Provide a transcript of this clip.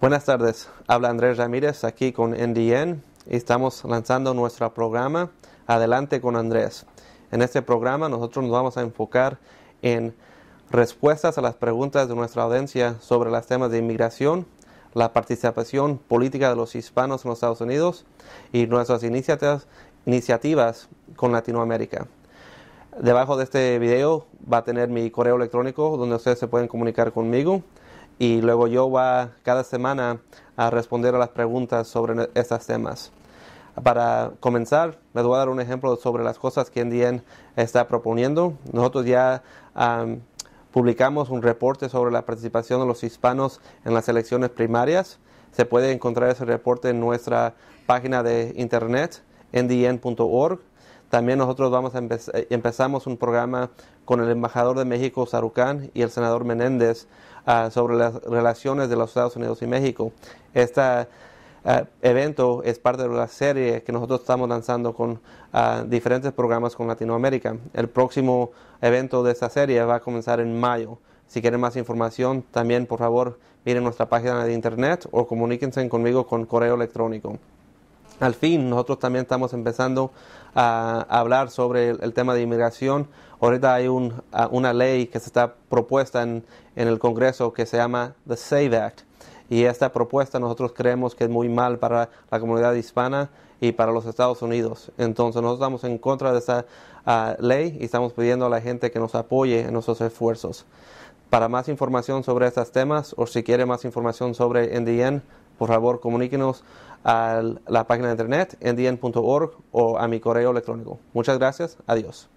Buenas tardes, habla Andrés Ramírez aquí con NDN y estamos lanzando nuestro programa Adelante con Andrés. En este programa nosotros nos vamos a enfocar en respuestas a las preguntas de nuestra audiencia sobre los temas de inmigración, la participación política de los hispanos en los Estados Unidos y nuestras iniciativas, iniciativas con Latinoamérica. Debajo de este video va a tener mi correo electrónico donde ustedes se pueden comunicar conmigo y luego yo va cada semana a responder a las preguntas sobre estos temas. Para comenzar, les voy a dar un ejemplo sobre las cosas que NDN está proponiendo. Nosotros ya publicamos un reporte sobre la participación de los hispanos en las elecciones primarias. Se puede encontrar ese reporte en nuestra página de internet, ndn.org. También nosotros vamos a eh, empezamos un programa con el embajador de México, Sarucán, y el senador Menéndez ah, sobre las relaciones de los Estados Unidos y México. Este evento es parte de la serie que nosotros estamos lanzando con ah, diferentes programas con Latinoamérica. El próximo evento de esta serie va a comenzar en mayo. Si quieren más información, también por favor miren nuestra página de internet o comuníquense conmigo con correo electrónico. Al fin, nosotros también estamos empezando a hablar sobre el, tema de inmigración. Ahorita hay una ley que se está propuesta en, el Congreso que se llama the SAVE Act. Y esta propuesta nosotros creemos que es muy mal para la comunidad hispana y para los Estados Unidos. Entonces nosotros estamos en contra de esa ley y estamos pidiendo a la gente que nos apoye en nuestros esfuerzos. Para más información sobre estos temas o si quiere más información sobre NDN, por favor comuníquenos a la página de internet ndn.org o a mi correo electrónico. Muchas gracias. Adiós.